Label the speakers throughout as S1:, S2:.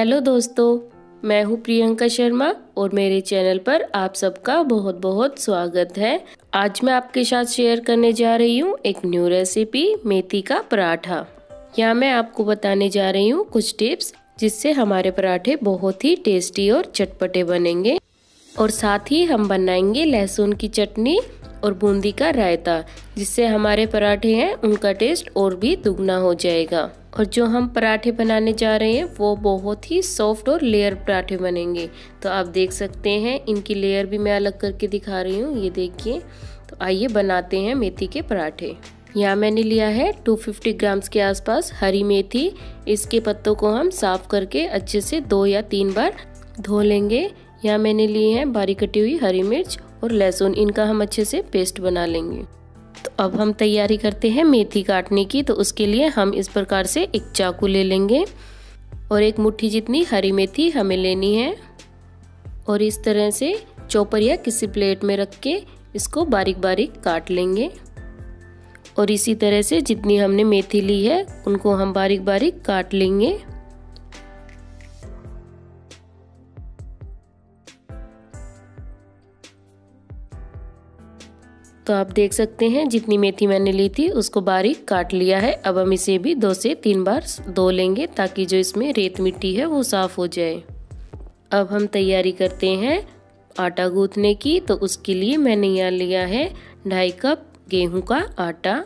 S1: Hello दोस्तों, मैं हूँ प्रियंका शर्मा और मेरे चैनल पर आप सबका बहुत बहुत स्वागत है। आज मैं आपके साथ शेयर करने जा रही हूँ एक न्यू रेसिपी, मेथी का पराठा। यहाँ मैं आपको बताने जा रही हूँ कुछ टिप्स जिससे हमारे पराठे बहुत ही टेस्टी और चटपटे बनेंगे। और साथ ही हम बनाएँगे लहसुन की चटनी और बूंदी का रायता, जिससे हमारे पराठे हैं, उनका टेस्ट और भी दुगना हो जाएगा। और जो हम पराठे बनाने जा रहे हैं, वो बहुत ही सॉफ्ट और लेयर पराठे बनेंगे। तो आप देख सकते हैं, इनकी लेयर भी मैं अलग करके दिखा रही हूँ। ये देखिए तो आइए बनाते हैं मेथी के पराठे। यहाँ मैंने लिया है 250 ग्राम्स के आसपास हरी मेथी। इसके पत्तों को हम साफ़ करके अच्छे से दो या तीन बार धो लेंगे। यहाँ मैंने लिए हैं बारीक कटी हुई हरी मिर्च और लहसुन। इनका हम अच्छे से पेस्ट बना लेंगे। तो अब हम तैयारी करते हैं मेथी काटने की तो उसके लिए हम इस प्रकार से एक चाकू ले लेंगे। और एक मुट्ठी जितनी हरी मेथी हमें लेनी है। और इस तरह से चौपर या किसी प्लेट में रख के इसको बारीक बारीक काट लेंगे। और इसी तरह से जितनी हमने मेथी ली है, उनको हम बारीक बारीक काट लेंगे। तो आप देख सकते हैं, जितनी मेथी मैंने ली थी, उसको बारीक काट लिया है। अब हम इसे भी दो से तीन बार धो लेंगे, ताकि जो इसमें रेत मिट्टी है, वो साफ़ हो जाए। अब हम तैयारी करते हैं आटा गूंथने की। तो उसके लिए मैंने यहाँ लिया है ढाई कप गेहूँ का आटा।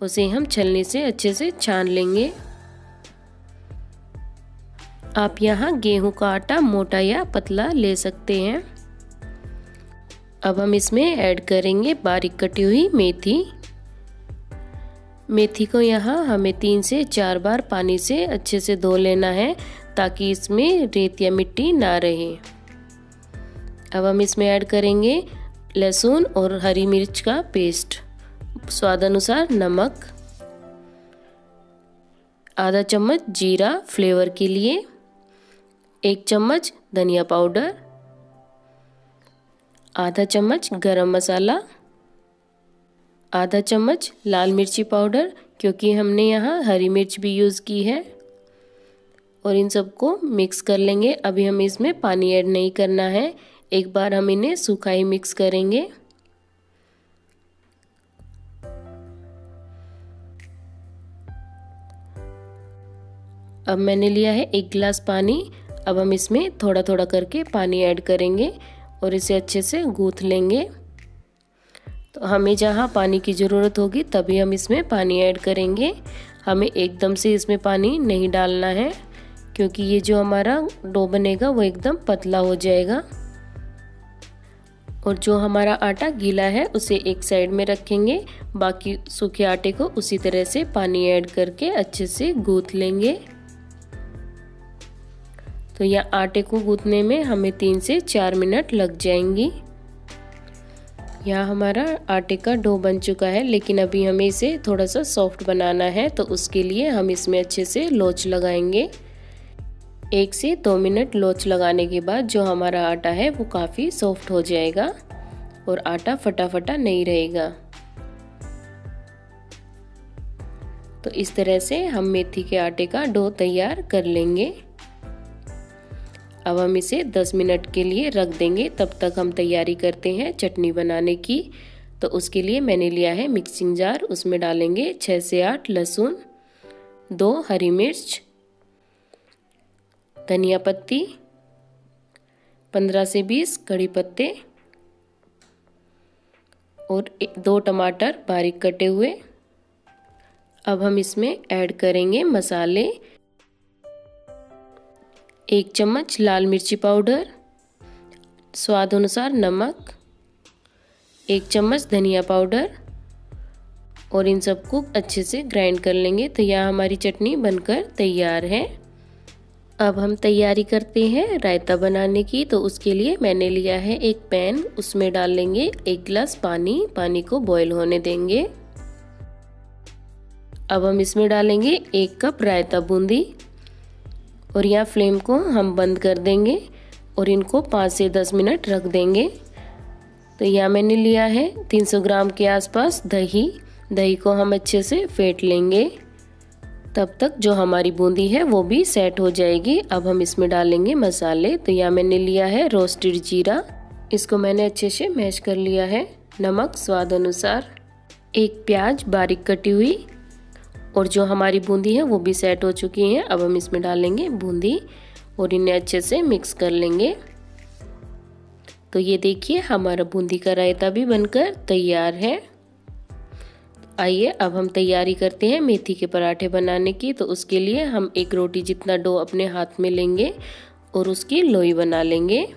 S1: उसे हम छलनी से अच्छे से छान लेंगे। आप यहाँ गेहूँ का आटा मोटा या पतला ले सकते हैं। अब हम इसमें ऐड करेंगे बारीक कटी हुई मेथी। मेथी को यहाँ हमें तीन से चार बार पानी से अच्छे से धो लेना है ताकि इसमें रेत या मिट्टी ना रहे। अब हम इसमें ऐड करेंगे लहसुन और हरी मिर्च का पेस्ट। स्वाद अनुसार नमक। आधा चम्मच जीरा फ्लेवर के लिए। एक चम्मच धनिया पाउडर। आधा चम्मच गरम मसाला, आधा चम्मच लाल मिर्ची पाउडर, क्योंकि हमने यहाँ हरी मिर्च भी यूज़ की है। और इन सबको मिक्स कर लेंगे। अभी हमें इसमें पानी ऐड नहीं करना है। एक बार हम इन्हें सूखा ही मिक्स करेंगे। अब मैंने लिया है एक गिलास पानी। अब हम इसमें थोड़ा थोड़ा करके पानी ऐड करेंगे। और इसे अच्छे से गूँथ लेंगे। तो हमें जहाँ पानी की ज़रूरत होगी, तभी हम इसमें पानी ऐड करेंगे। हमें एकदम से इसमें पानी नहीं डालना है, क्योंकि ये जो हमारा डो बनेगा, वो एकदम पतला हो जाएगा। और जो हमारा आटा गीला है, उसे एक साइड में रखेंगे। बाकी सूखे आटे को उसी तरह से पानी ऐड करके अच्छे से गूँथ लेंगे। तो यह आटे को गूंथने में हमें तीन से चार मिनट लग जाएँगी। यहाँ हमारा आटे का डो बन चुका है, लेकिन अभी हमें इसे थोड़ा सा सॉफ्ट बनाना है तो उसके लिए हम इसमें अच्छे से लोच लगाएँगे। एक से दो मिनट लोच लगाने के बाद जो हमारा आटा है, वो काफ़ी सॉफ्ट हो जाएगा और आटा फटाफटा नहीं रहेगा। तो इस तरह से हम मेथी के आटे का डो तैयार कर लेंगे। अब हम इसे 10 मिनट के लिए रख देंगे। तब तक हम तैयारी करते हैं चटनी बनाने की। तो उसके लिए मैंने लिया है मिक्सिंग जार। उसमें डालेंगे छः से आठ लहसुन, दो हरी मिर्च, धनिया पत्ती, पंद्रह से बीस कड़ी पत्ते और दो टमाटर बारीक कटे हुए। अब हम इसमें ऐड करेंगे मसाले। एक चम्मच लाल मिर्ची पाउडर, स्वाद अनुसार नमक, एक चम्मच धनिया पाउडर और इन सबको अच्छे से ग्राइंड कर लेंगे। तो यह हमारी चटनी बनकर तैयार है। अब हम तैयारी करते हैं रायता बनाने की। तो उसके लिए मैंने लिया है एक पैन। उसमें डाल लेंगे एक गिलास पानी। पानी को बॉईल होने देंगे। अब हम इसमें डालेंगे एक कप रायता बूंदी। और यहाँ फ्लेम को हम बंद कर देंगे और इनको पाँच से दस मिनट रख देंगे। तो यहाँ मैंने लिया है 300 ग्राम के आसपास दही। दही को हम अच्छे से फेंट लेंगे। तब तक जो हमारी बूंदी है वो भी सेट हो जाएगी। अब हम इसमें डालेंगे मसाले। तो यहाँ मैंने लिया है रोस्टेड जीरा। इसको मैंने अच्छे से मैश कर लिया है नमक स्वाद अनुसार। एक प्याज बारीक कटी हुई और जो हमारी बूंदी है वो भी सेट हो चुकी है। अब हम इसमें डालेंगे बूंदी और इन्हें अच्छे से मिक्स कर लेंगे। तो ये देखिए, हमारा बूंदी का रायता भी बनकर तैयार है। आइए, अब हम तैयारी करते हैं मेथी के पराठे बनाने की। तो उसके लिए हम एक रोटी जितना डो अपने हाथ में लेंगे और उसकी लोई बना लेंगे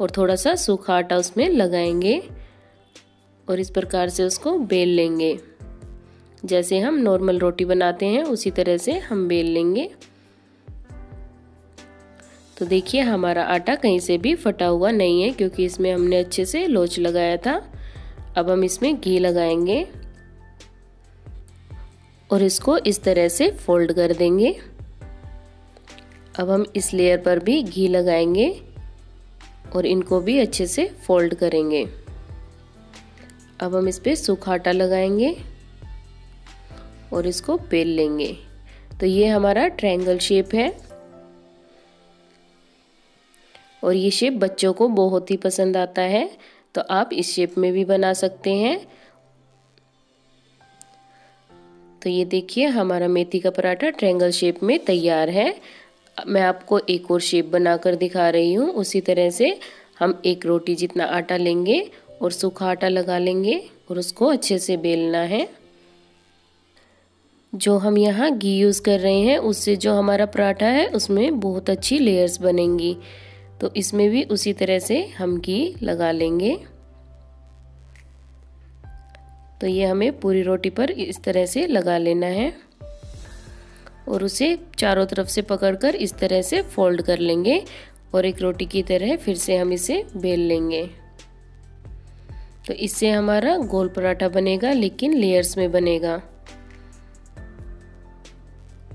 S1: और थोड़ा सा सूखा आटा उसमें लगाएँगे और इस प्रकार से उसको बेल लेंगे। जैसे हम नॉर्मल रोटी बनाते हैं, उसी तरह से हम बेल लेंगे। तो देखिए, हमारा आटा कहीं से भी फटा हुआ नहीं है, क्योंकि इसमें हमने अच्छे से लोच लगाया था। अब हम इसमें घी लगाएँगे और इसको इस तरह से फोल्ड कर देंगे। अब हम इस लेयर पर भी घी लगाएँगे और इनको भी अच्छे से फोल्ड करेंगे। अब हम इस पर सूखा आटा लगाएँगे। और इसको बेल लेंगे। तो ये हमारा ट्रायंगल शेप है। और ये शेप बच्चों को बहुत ही पसंद आता है। तो आप इस शेप में भी बना सकते हैं। तो ये देखिए, हमारा मेथी का पराठा ट्रायंगल शेप में तैयार है। मैं आपको एक और शेप बनाकर दिखा रही हूँ। उसी तरह से हम एक रोटी जितना आटा लेंगे और सूखा आटा लगा लेंगे और उसको अच्छे से बेलना है। जो हम यहाँ घी यूज़ कर रहे हैं, उससे जो हमारा पराठा है, उसमें बहुत अच्छी लेयर्स बनेंगी। तो इसमें भी उसी तरह से हम घी लगा लेंगे। तो ये हमें पूरी रोटी पर इस तरह से लगा लेना है। और उसे चारों तरफ़ से पकड़कर इस तरह से फोल्ड कर लेंगे और एक रोटी की तरह फिर से हम इसे बेल लेंगे। तो इससे हमारा गोल पराठा बनेगा, लेकिन लेयर्स में बनेगा।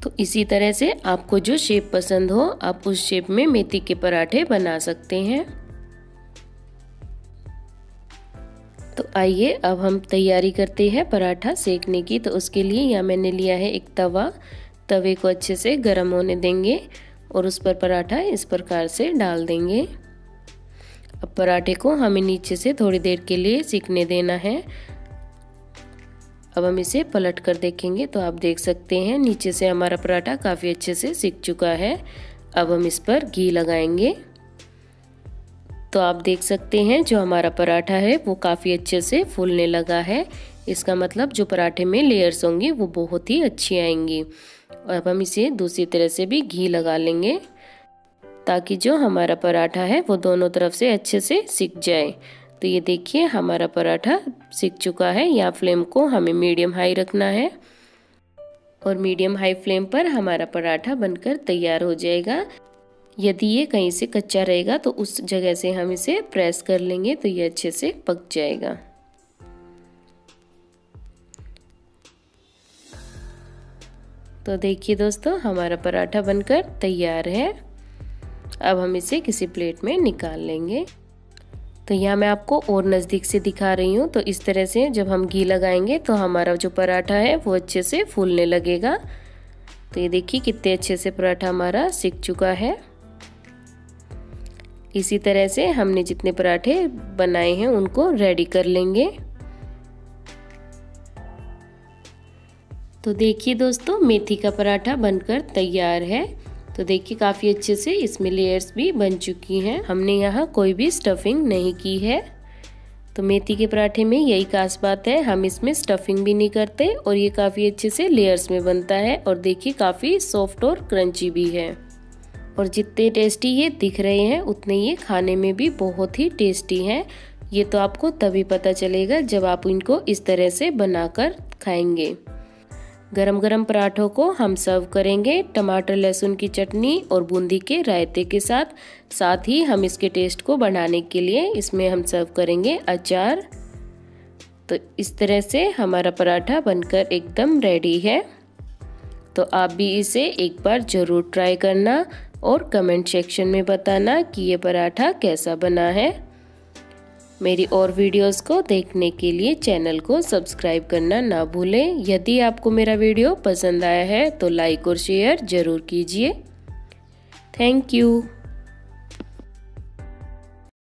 S1: तो इसी तरह से आपको जो शेप पसंद हो, आप उस शेप में मेथी के पराठे बना सकते हैं। तो आइए अब हम तैयारी करते हैं पराठा सेकने की। तो उसके लिए यहाँ मैंने लिया है एक तवा। तवे को अच्छे से गर्म होने देंगे और उस पर पराठा इस प्रकार से डाल देंगे। अब पराठे को हमें नीचे से थोड़ी देर के लिए सीखने देना है। अब हम इसे पलट कर देखेंगे तो आप देख सकते हैं, नीचे से हमारा पराठा काफ़ी अच्छे से सीख चुका है। अब हम इस पर घी लगाएँगे। तो आप देख सकते हैं, जो हमारा पराठा है, वो काफ़ी अच्छे से फूलने लगा है। इसका मतलब जो पराठे में लेयर्स होंगी, वो बहुत ही अच्छी आएँगी। और अब हम इसे दूसरी तरह से भी घी लगा लेंगे, ताकि जो हमारा पराठा है, वो दोनों तरफ़ से अच्छे से सिक जाए। तो ये देखिए, हमारा पराठा सीख चुका है। या फ्लेम को हमें मीडियम हाई रखना है। और मीडियम हाई फ्लेम पर हमारा पराठा बनकर तैयार हो जाएगा। यदि ये कहीं से कच्चा रहेगा तो उस जगह से हम इसे प्रेस कर लेंगे तो ये अच्छे से पक जाएगा। तो देखिए दोस्तों, हमारा पराठा बनकर तैयार है। अब हम इसे किसी प्लेट में निकाल लेंगे। तो यहाँ मैं आपको और नज़दीक से दिखा रही हूँ। तो इस तरह से जब हम घी लगाएँगे तो हमारा जो पराठा है वो अच्छे से फूलने लगेगा। तो ये देखिए कितने अच्छे से पराठा हमारा सीख चुका है। इसी तरह से हमने जितने पराठे बनाए हैं उनको रेडी कर लेंगे। तो देखिए दोस्तों, मेथी का पराठा बनकर तैयार है। तो देखिए, काफ़ी अच्छे से इसमें लेयर्स भी बन चुकी हैं। हमने यहाँ कोई भी स्टफिंग नहीं की है। तो मेथी के पराठे में यही खास बात है, हम इसमें स्टफिंग भी नहीं करते और ये काफ़ी अच्छे से लेयर्स में बनता है और देखिए, काफ़ी सॉफ्ट और क्रंची भी है। और जितने टेस्टी ये दिख रहे हैं, उतने ये खाने में भी बहुत ही टेस्टी हैं। ये तो आपको तभी पता चलेगा जब आप इनको इस तरह से बनाकर खाएँगे। गरम गरम पराठों को हम सर्व करेंगे, टमाटर, लहसुन की चटनी और बूंदी के रायते के साथ। साथ ही हम इसके टेस्ट को बढ़ाने के लिए इसमें हम सर्व करेंगे अचार। तो इस तरह से हमारा पराठा बनकर एकदम रेडी है। तो आप भी इसे एक बार ज़रूर ट्राई करना और कमेंट सेक्शन में बताना कि ये पराठा कैसा बना है। मेरी और वीडियोस को देखने के लिए चैनल को सब्सक्राइब करना ना भूलें। यदि आपको मेरा वीडियो पसंद आया है तो लाइक और शेयर ज़रूर कीजिए। Thank you